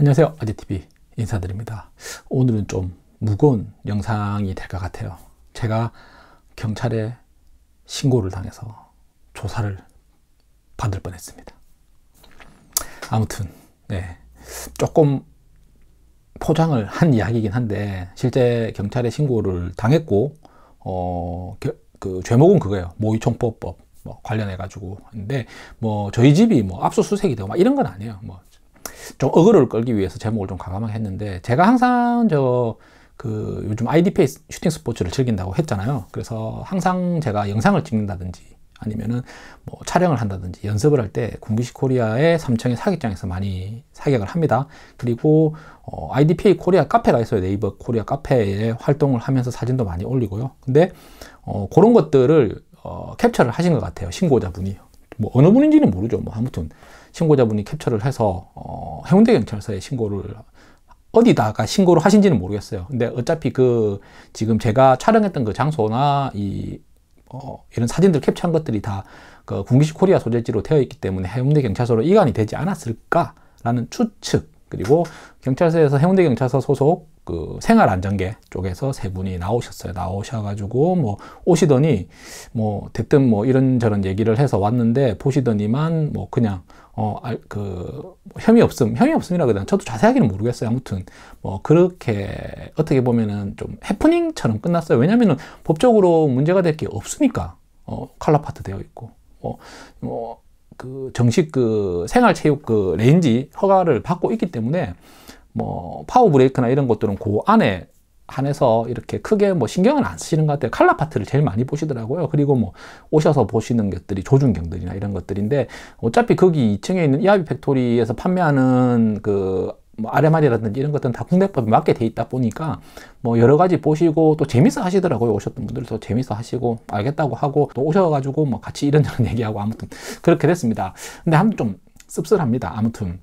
안녕하세요. 아재TV 인사드립니다. 오늘은 좀 무거운 영상이 될 것 같아요. 제가 경찰에 신고를 당해서 조사를 받을 뻔했습니다. 아무튼 네. 조금 포장을 한 이야기이긴 한데 실제 경찰에 신고를 당했고 어, 그 죄목은 그거예요. 모의총포법 뭐 관련해 가지고. 근데 뭐 저희 집이 뭐 압수수색이 되고 막 이런 건 아니에요. 뭐 좀 어그로를 끌기 위해서 제목을 좀 과감하게 했는데 제가 항상 저 그 요즘 IDP 슈팅 스포츠를 즐긴다고 했잖아요. 그래서 항상 제가 영상을 찍는다든지 아니면은 뭐 촬영을 한다든지 연습을 할 때 군기시 코리아의 삼청의 사격장에서 많이 사격을 합니다. 그리고 어, IDPA 코리아 카페가 있어요. 네이버 코리아 카페에 활동을 하면서 사진도 많이 올리고요. 근데 어, 그런 것들을 어, 캡처를 하신 것 같아요. 신고자분이. 뭐 어느 분인지는 모르죠. 뭐 아무튼 신고자분이 캡처를 해서 어, 해운대 경찰서에 신고를 어디다가 신고를 하신지는 모르겠어요. 근데 어차피 그 지금 제가 촬영했던 그 장소나 이 어, 이런 사진들 캡처한 것들이 다 그 군기시 코리아 소재지로 되어 있기 때문에 해운대 경찰서로 이관이 되지 않았을까라는 추측 그리고 경찰서에서 해운대 경찰서 소속 그 생활안전계 쪽에서 세 분이 나오셨어요. 나오셔가지고 뭐 오시더니 뭐 대뜸 뭐 이런저런 얘기를 해서 왔는데 보시더니만 뭐 그냥 어그 뭐 혐의 없음 혐의 없음이라 그러나 저도 자세하게는 모르겠어요. 아무튼 뭐 그렇게 어떻게 보면은 좀 해프닝처럼 끝났어요. 왜냐면은 법적으로 문제가 될 게 없으니까 어 칼라파트 되어 있고 뭐 뭐 그 정식 그 생활체육 그 range 허가를 받고 있기 때문에 뭐 파워 브레이크나 이런 것들은 그 안에 한해서 이렇게 크게 뭐 신경을 안 쓰시는 것 같아요. 칼라 파트를 제일 많이 보시더라고요. 그리고 뭐 오셔서 보시는 것들이 조준경들이나 이런 것들인데 어차피 거기 2층에 있는 이하비 팩토리에서 판매하는 그 뭐 RMR이라든지 이런 것들은 다 국내법에 맞게 돼 있다 보니까 뭐 여러 가지 보시고 또 재밌어 하시더라고요. 오셨던 분들도 재밌어 하시고 알겠다고 하고 또 오셔가지고 뭐 같이 이런저런 얘기하고 아무튼 그렇게 됐습니다. 근데 한 좀 씁쓸합니다. 아무튼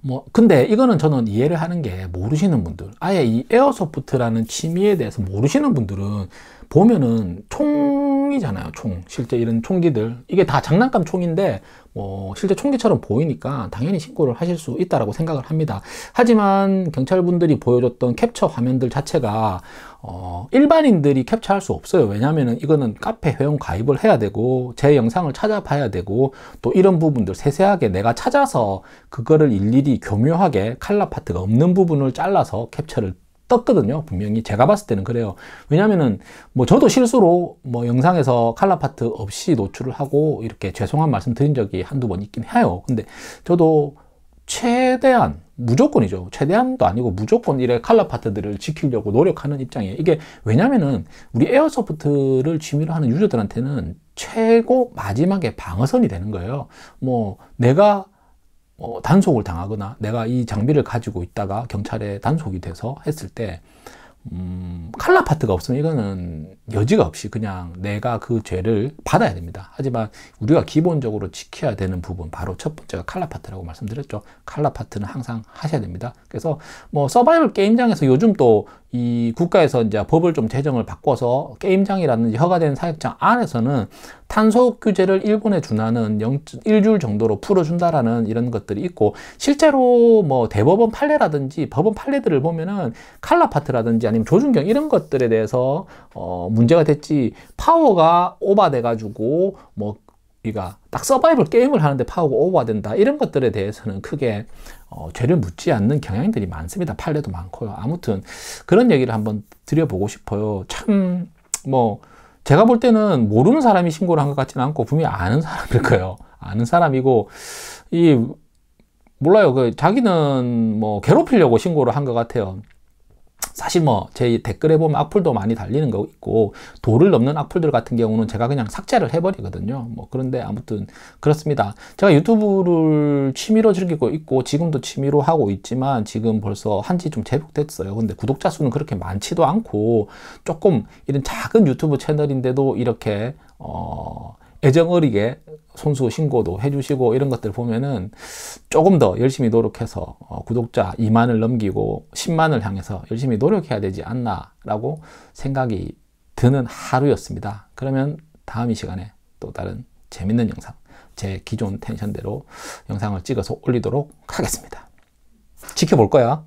뭐 근데 이거는 저는 이해를 하는 게 모르시는 분들 아예 이 에어소프트라는 취미에 대해서 모르시는 분들은 보면은 총 이잖아요 총. 실제 이런 총기들. 이게 다 장난감 총인데 뭐 실제 총기처럼 보이니까 당연히 신고를 하실 수 있다라고 생각을 합니다. 하지만 경찰분들이 보여줬던 캡처 화면들 자체가 어, 일반인들이 캡처할 수 없어요. 왜냐하면 이거는 카페 회원 가입을 해야 되고 제 영상을 찾아봐야 되고 또 이런 부분들 세세하게 내가 찾아서 그거를 일일이 교묘하게 칼라 파트가 없는 부분을 잘라서 캡처를 떴거든요. 분명히 제가 봤을 때는 그래요. 왜냐면은 뭐 저도 실수로 뭐 영상에서 칼라 파트 없이 노출을 하고 이렇게 죄송한 말씀 드린 적이 한두 번 있긴 해요. 근데 저도 최대한 무조건이죠. 최대한도 아니고 무조건 이래 칼라 파트들을 지키려고 노력하는 입장이에요. 이게 왜냐면은 우리 airsoft를 취미로 하는 유저들한테는 최고 마지막에 방어선이 되는 거예요. 뭐 내가 어, 단속을 당하거나 내가 이 장비를 가지고 있다가 경찰에 단속이 돼서 했을 때 음, 칼라 파트가 없으면 이거는 여지가 없이 그냥 내가 그 죄를 받아야 됩니다. 하지만 우리가 기본적으로 지켜야 되는 부분 바로 첫 번째가 칼라 파트라고 말씀드렸죠. 칼라 파트는 항상 하셔야 됩니다. 그래서 뭐 서바이벌 게임장에서 요즘 또 이 국가에서 이제 법을 좀 제정을 바꿔서 게임장이라든지 허가된 사격장 안에서는 탄속 규제를 일본에 준하는 0, 1줄 정도로 풀어준다라는 이런 것들이 있고 실제로 뭐 대법원 판례라든지 법원 판례들을 보면은 칼라 파트라든지 아니면 조준경 이런 것들에 대해서 어 문제가 됐지 파워가 오버돼 가지고 뭐 우리가 딱 서바이벌 게임을 하는데 파워가 오버된다 이런 것들에 대해서는 크게 어, 죄를 묻지 않는 경향들이 많습니다. 판례도 많고요. 아무튼 그런 얘기를 한번 드려보고 싶어요. 참뭐 제가 볼 때는 모르는 사람이 신고를 한 것 같지는 않고 분명히 아는 사람일 거예요. 아는 사람이고 이 몰라요. 그 자기는 뭐 괴롭히려고 신고를 한 것 같아요. 사실 뭐 제 댓글에 보면 악플도 많이 달리는 거 있고 도를 넘는 악플들 같은 경우는 제가 그냥 삭제를 해버리거든요. 뭐 그런데 아무튼 그렇습니다. 제가 유튜브를 취미로 즐기고 있고 지금도 취미로 하고 있지만 지금 벌써 한 지 좀 제법 됐어요. 근데 구독자 수는 그렇게 많지도 않고 조금 이런 작은 유튜브 채널인데도 이렇게 어 애정 어리게 손수 신고도 해주시고 이런 것들 보면은 조금 더 열심히 노력해서 어, 구독자 2만을 넘기고 10만을 향해서 열심히 노력해야 되지 않나 라고 생각이 드는 하루였습니다. 그러면 다음 이 시간에 또 다른 재밌는 영상 제 기존 텐션대로 영상을 찍어서 올리도록 하겠습니다. 지켜볼 거야.